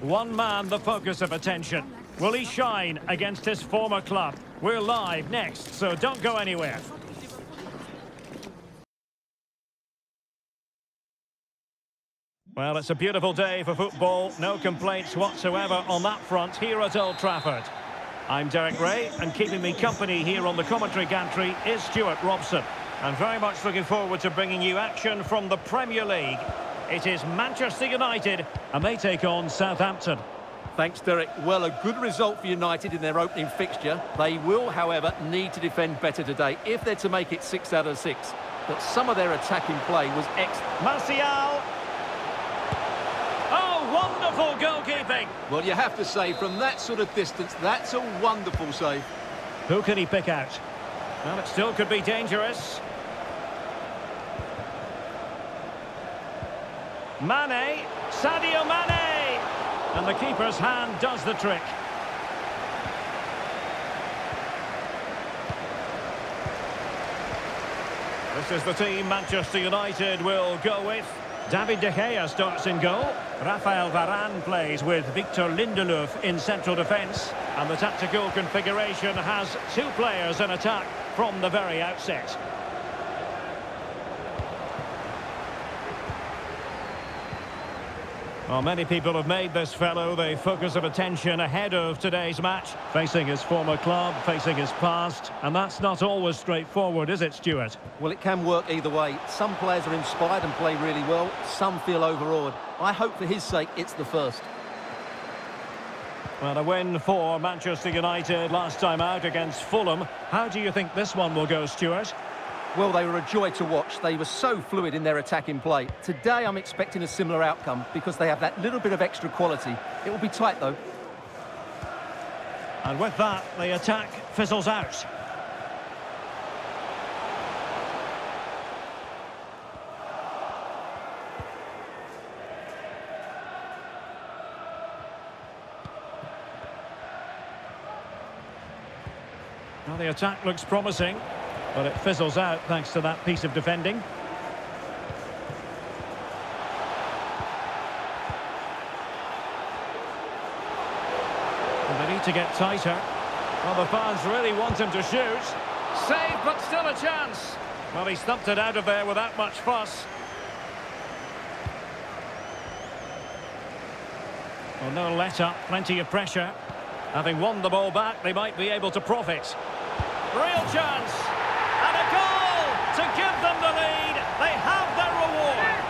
One man the focus of attention. Will he shine against his former club? We're live next, so don't go anywhere. Well, it's a beautiful day for football. No complaints whatsoever on that front here at Old Trafford. I'm Derek Ray, and keeping me company here on the commentary gantry is Stuart Robson. And very much looking forward to bringing you action from the Premier League. It is Manchester United, and they take on Southampton. Thanks, Derek. Well, a good result for United in their opening fixture. They will, however, need to defend better today if they're to make it six out of six. But some of their attacking play was excellent. Martial! Oh, wonderful goalkeeping! Well, you have to say, from that sort of distance, that's a wonderful save. Who can he pick out? Well, it still could be dangerous. Mane, Sadio Mane! And the keeper's hand does the trick. This is the team Manchester United will go with. David De Gea starts in goal. Rafael Varane plays with Victor Lindelöf in central defence. And the tactical configuration has two players in attack from the very outset. Well, many people have made this fellow the focus of attention ahead of today's match. Facing his former club, facing his past. And that's not always straightforward, is it, Stuart? Well, it can work either way. Some players are inspired and play really well. Some feel overawed. I hope for his sake it's the first. Well, a win for Manchester United last time out against Fulham. How do you think this one will go, Stuart? Well, they were a joy to watch. They were so fluid in their attacking play. Today, I'm expecting a similar outcome because they have that little bit of extra quality. It will be tight, though. And with that, the attack fizzles out. Now the attack looks promising. But it fizzles out thanks to that piece of defending. And they need to get tighter. Well, the fans really want him to shoot. Save, but still a chance. Well, he stumped it out of there without much fuss. Well, no let-up, plenty of pressure. Having won the ball back, they might be able to profit. Real chance to give them the lead. They have their reward.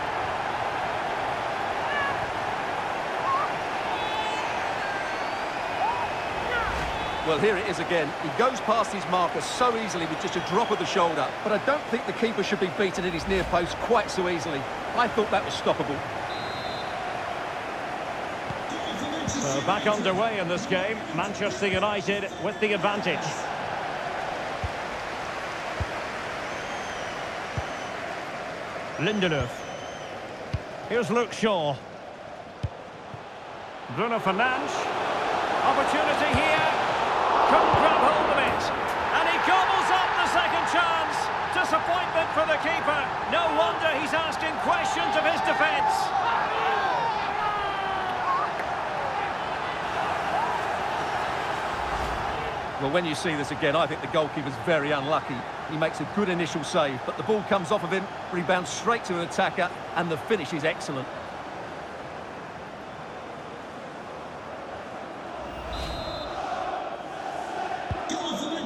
Well, here it is again. He goes past his marker so easily with just a drop of the shoulder. But I don't think the keeper should be beaten in his near post quite so easily. I thought that was stoppable. So back underway in this game. Manchester United with the advantage. Lindelöf. Here's Luke Shaw. Bruno Fernandes. Opportunity here. Couldn't grab hold of it. And he gobbles up the second chance. Disappointment for the keeper. No wonder he's asking questions of his defence. Well, when you see this again, I think the goalkeeper's very unlucky. He makes a good initial save, but the ball comes off of him, rebounds straight to an attacker, and the finish is excellent.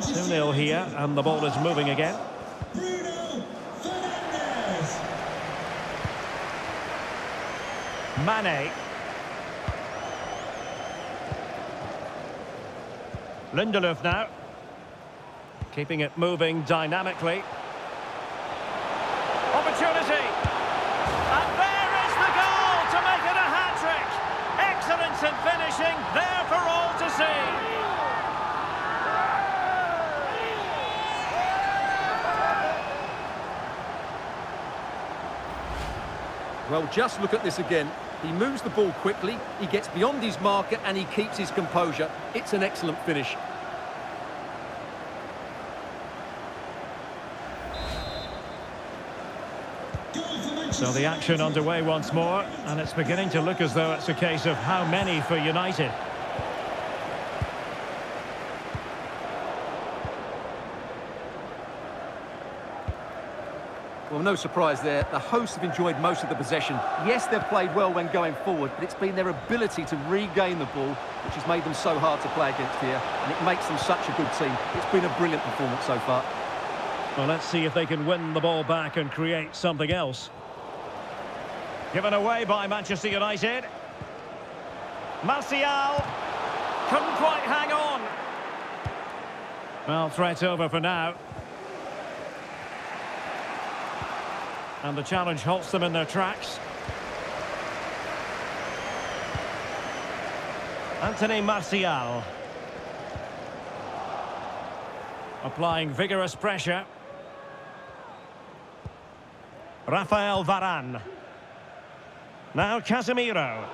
Two 0 here, and the ball is moving again. Mane. Lindelöf now. Keeping it moving dynamically. Opportunity! And there is the goal to make it a hat-trick! Excellence in finishing, there for all to see! Well, just look at this again. He moves the ball quickly, he gets beyond his marker and he keeps his composure. It's an excellent finish. So the action underway once more, and it's beginning to look as though it's a case of how many for United. Well, no surprise there. The hosts have enjoyed most of the possession. Yes, they've played well when going forward, but it's been their ability to regain the ball which has made them so hard to play against here, and it makes them such a good team. It's been a brilliant performance so far. Well, let's see if they can win the ball back and create something else. Given away by Manchester United. Martial couldn't quite hang on. Well, threat over for now. And the challenge halts them in their tracks. Anthony Martial. Applying vigorous pressure. Rafael Varane. Now Casemiro.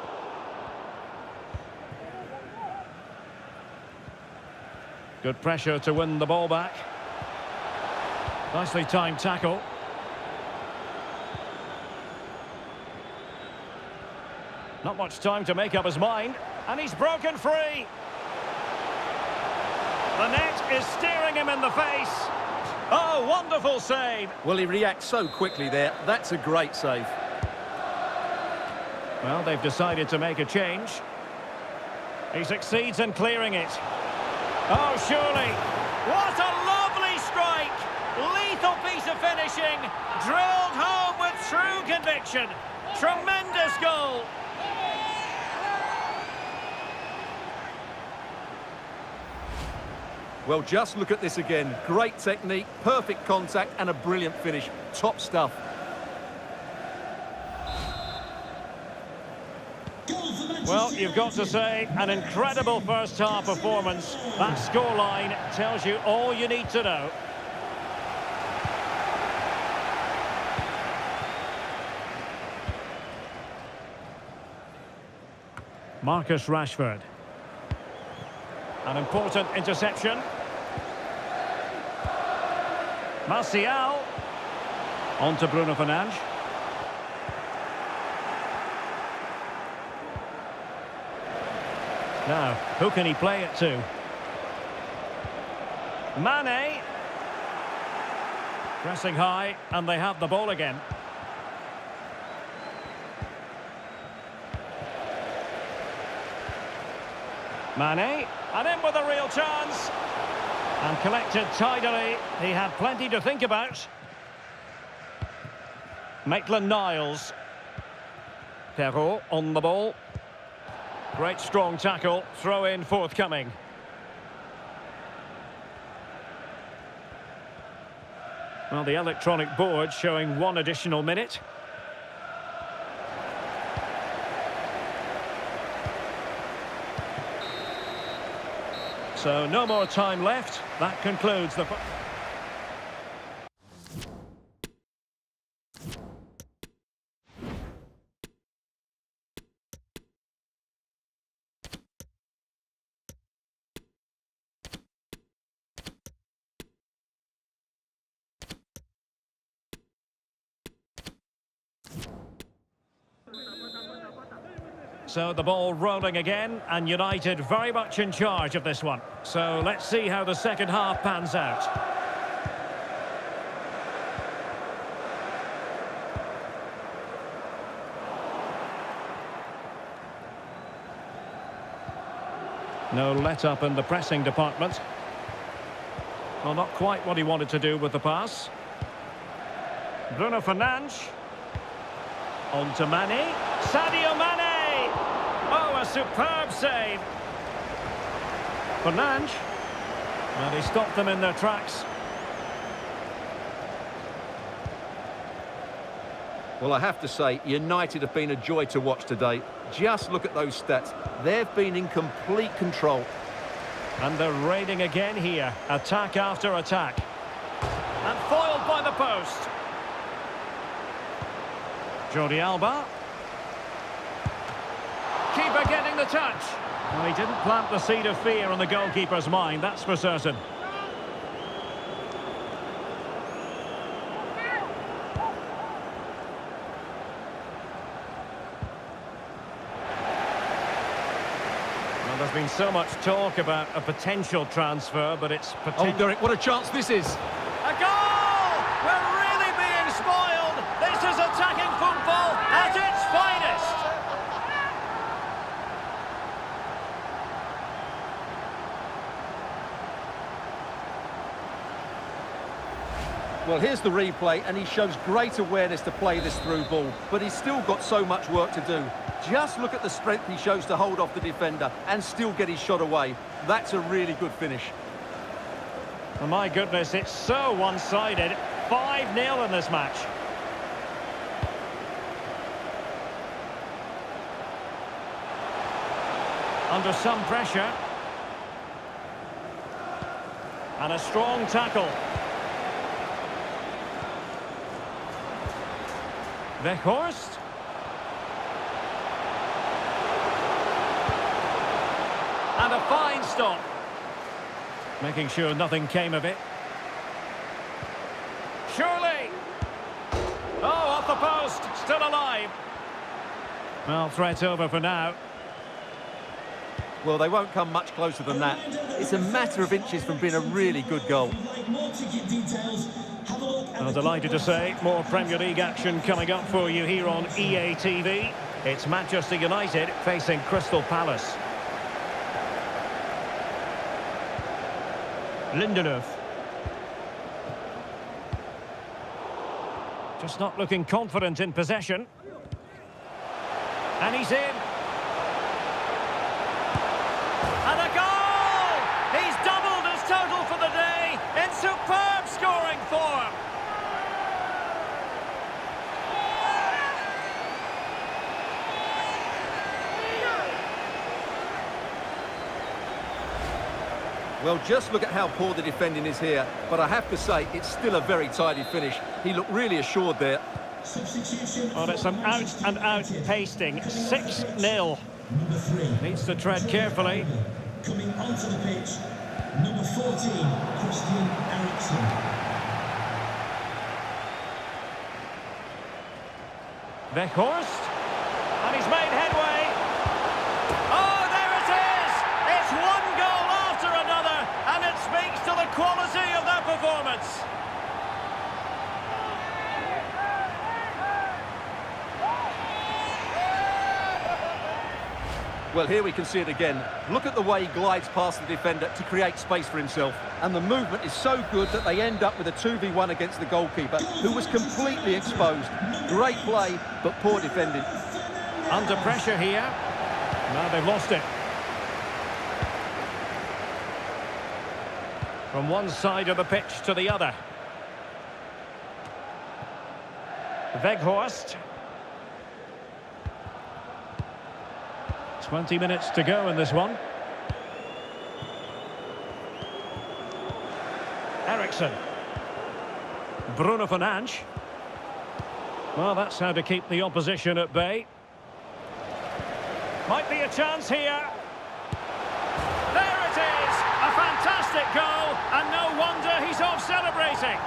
Good pressure to win the ball back. Nicely timed tackle. Not much time to make up his mind. And he's broken free. The net is staring him in the face. Oh, wonderful save. Well, he reacts so quickly there. That's a great save. Well, they've decided to make a change. He succeeds in clearing it. Oh, surely. What a lovely strike. Lethal piece of finishing. Drilled home with true conviction. Tremendous goal. Well, just look at this again. Great technique, perfect contact, and a brilliant finish. Top stuff. Well, you've got to say, an incredible first-half performance. That scoreline tells you all you need to know. Marcus Rashford. An important interception. Martial. On to Bruno Fernandes. Now, who can he play it to? Mane. Pressing high, and they have the ball again. Mane, and in with a real chance. And collected tidily. He had plenty to think about. Maitland-Niles. Perraud on the ball. Great strong tackle. Throw in forthcoming. Well, the electronic board showing one additional minute. So no more time left. That concludes the... So the ball rolling again, and United very much in charge of this one. So let's see how the second half pans out. No let-up in the pressing department. Well, not quite what he wanted to do with the pass. Bruno Fernandes. On to Mane. Sadio Mane! Superb save. Fernandes. And he stopped them in their tracks. Well, I have to say, United have been a joy to watch today. Just look at those stats. They've been in complete control. And they're raiding again here. Attack after attack. And foiled by the post. Jordi Alba. Keeper the touch. Well, he didn't plant the seed of fear on the goalkeeper's mind, that's for certain. Well, there's been so much talk about a potential transfer, but it's potential... Oh, Derek, what a chance this is! Well, here's the replay, and he shows great awareness to play this through ball, but he's still got so much work to do. Just look at the strength he shows to hold off the defender and still get his shot away. That's a really good finish. My goodness, it's so one-sided. 5-0 in this match. Under some pressure. And a strong tackle. Weghorst. And a fine stop. Making sure nothing came of it. Surely. Oh, off the post. Still alive. Well, threat over for now. Well, they won't come much closer than that. It's a matter of inches from being a really good goal. I'm delighted to say more Premier League action coming up for you here on EA TV. It's Manchester United facing Crystal Palace. Lindelöf. Just not looking confident in possession. And he's in. And a goal! He's doubled his total for the day in superb scoring form. Well, just look at how poor the defending is here. But I have to say, it's still a very tidy finish. He looked really assured there. Oh, it's an out-and-out pasting. 6-0. Needs to tread carefully. Coming onto the pitch, number 14, Christian Eriksen. Weghorst. And he's made headway. Oh, there it is! It's one goal after another, and it speaks to the quality of that performance. Well, here we can see it again. Look at the way he glides past the defender to create space for himself. And the movement is so good that they end up with a 2v1 against the goalkeeper, who was completely exposed. Great play, but poor defending. Under pressure here. Now they've lost it. From one side of the pitch to the other. Weghorst. 20 minutes to go in this one. Eriksen. Bruno Fernandes. Well, that's how to keep the opposition at bay. Might be a chance here. There it is! A fantastic goal, and no wonder he's off celebrating.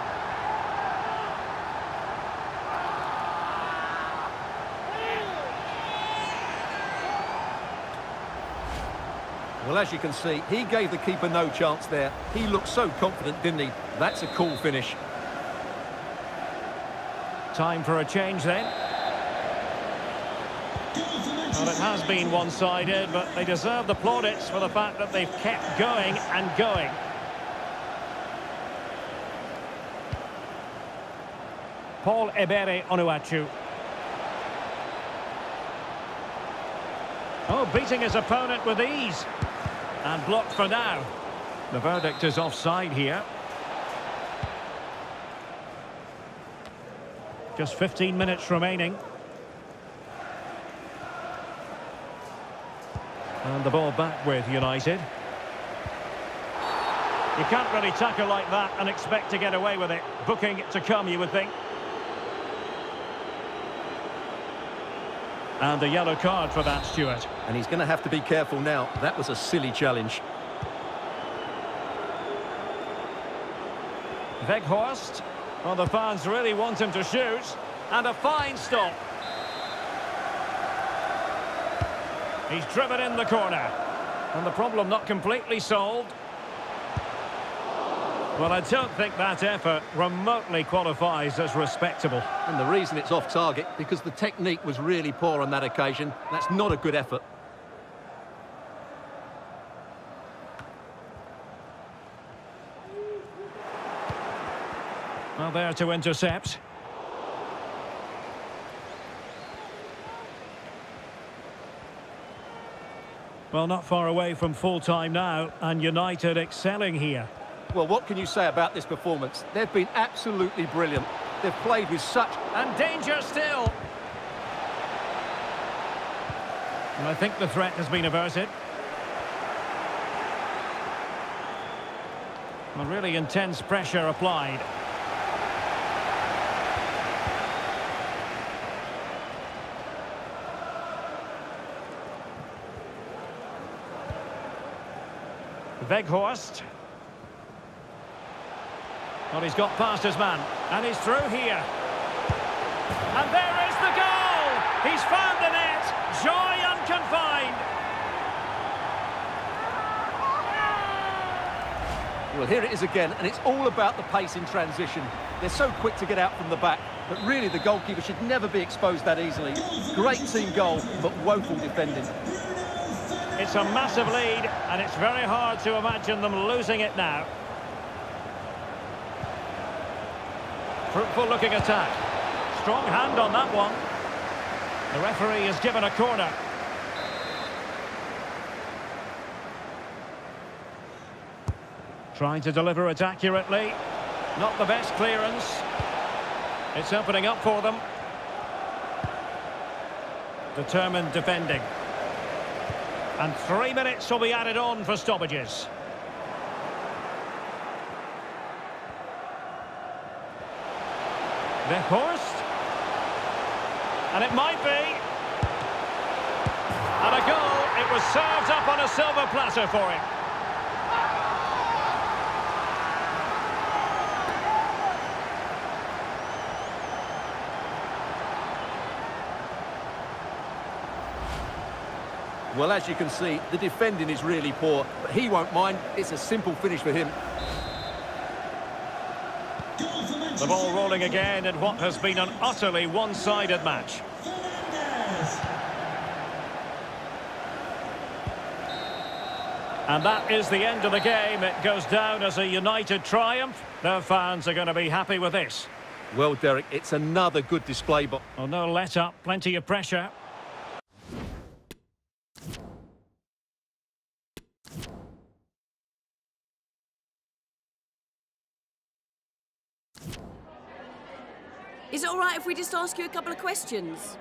Well, as you can see, he gave the keeper no chance there. He looked so confident, didn't he? That's a cool finish. Time for a change then. Well, it has been one-sided, but they deserve the plaudits for the fact that they've kept going and going. Paul Ebere Onuachu. Oh, beating his opponent with ease. And blocked for now. The verdict is offside here. Just 15 minutes remaining. And the ball back with United. You can't really tackle like that and expect to get away with it. Booking to come, you would think. And a yellow card for that, Stuart. And he's going to have to be careful now. That was a silly challenge. Weghorst. Well, the fans really want him to shoot. And a fine stop. He's driven in the corner. And the problem not completely solved. Well, I don't think that effort remotely qualifies as respectable. And the reason it's off target, because the technique was really poor on that occasion. That's not a good effort. Well, there to intercept. Well, not far away from full-time now, and United excelling here. Well, what can you say about this performance? They've been absolutely brilliant. They've played with such... And danger still! And I think the threat has been averted. Well, really intense pressure applied. Weghorst. Well, he's got past his man, and he's through here. And there is the goal! He's found the net! Joy unconfined! Well, here it is again, and it's all about the pace in transition. They're so quick to get out from the back, but really the goalkeeper should never be exposed that easily. Great team goal, but woeful defending. It's a massive lead, and it's very hard to imagine them losing it now. Fruitful looking attack. Strong hand on that one. The referee has given a corner. Trying to deliver it accurately. Not the best clearance. It's opening up for them. Determined defending. And three minutes will be added on for stoppages. Weghorst. And it might be. And a goal. It was served up on a silver platter for him. Well, as you can see, the defending is really poor, but he won't mind. It's a simple finish for him. The ball rolling again in what has been an utterly one-sided match. And that is the end of the game. It goes down as a United triumph. Their fans are going to be happy with this. Well, Derek, it's another good display, but... Well, no let-up, plenty of pressure. Is it all right if we just ask you a couple of questions?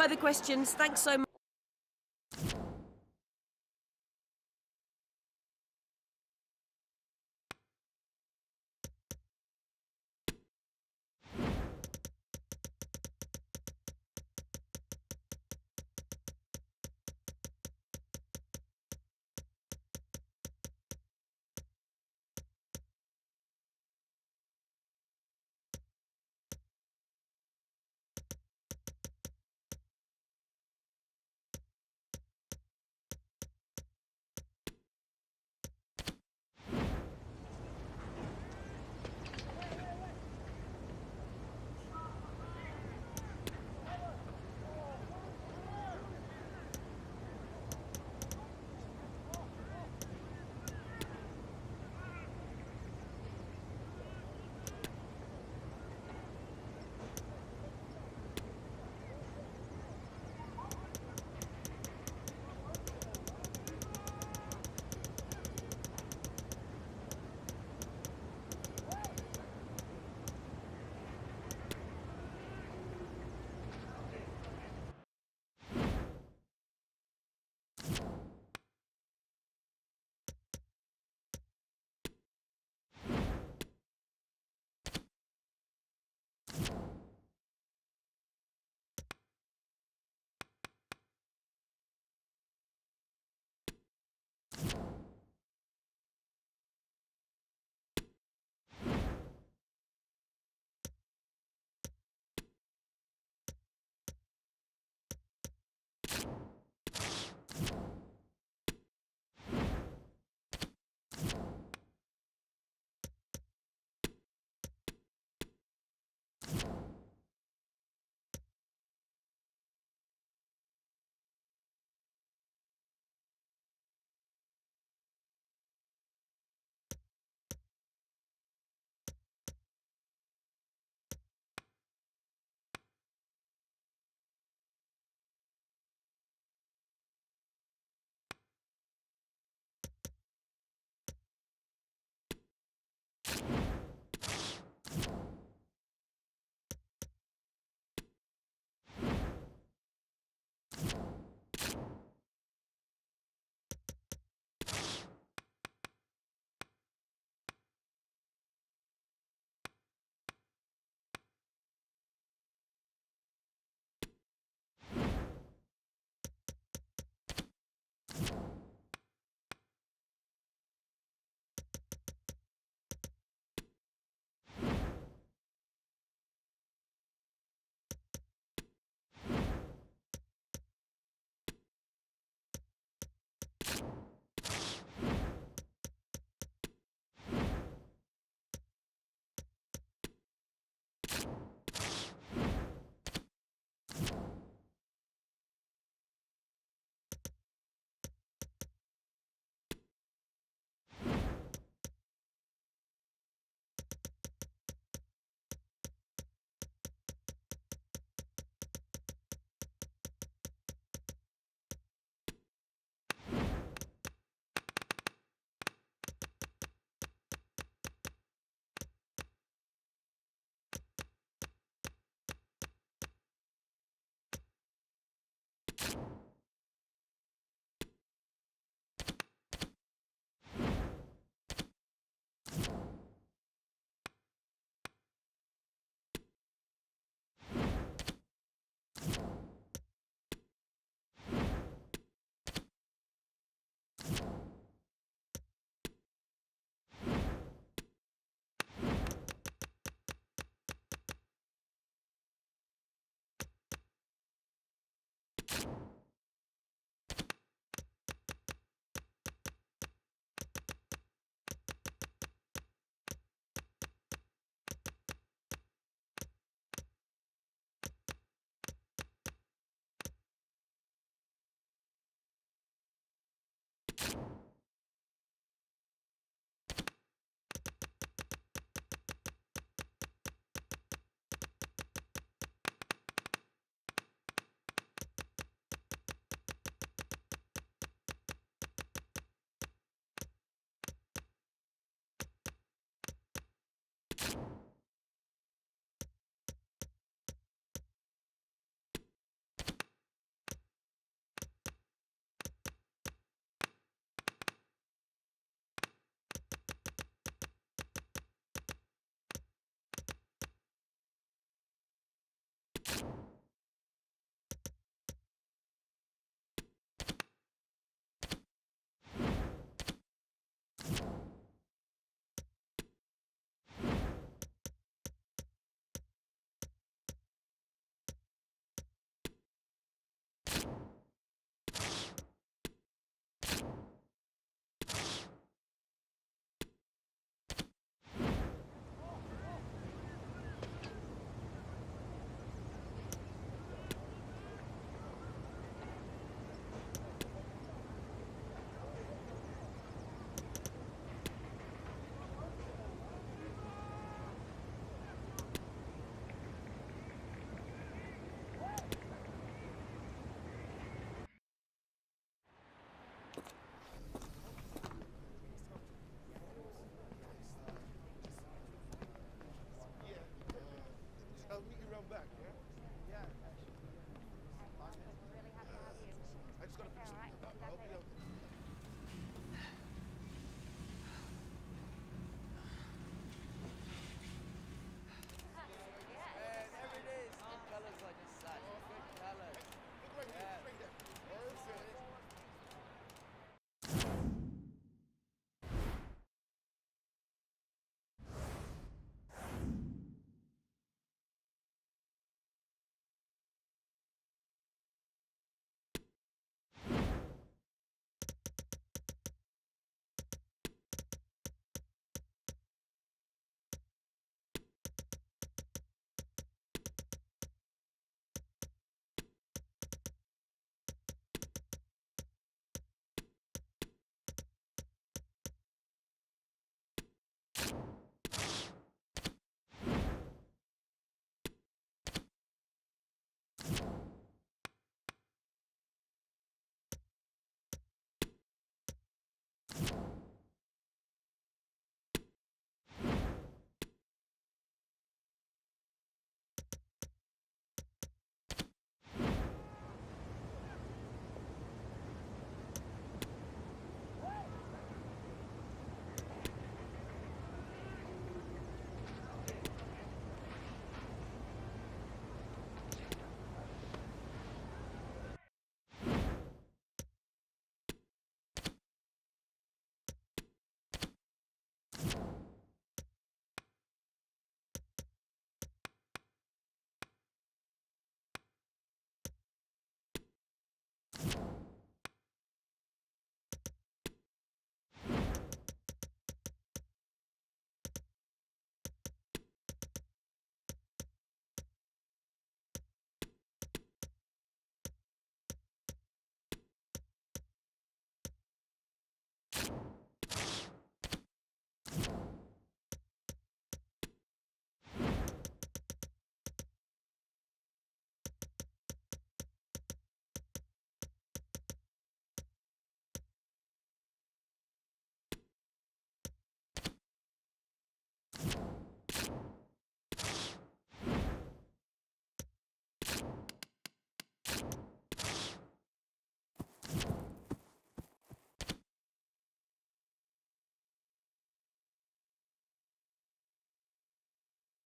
Further questions. Thanks so much. you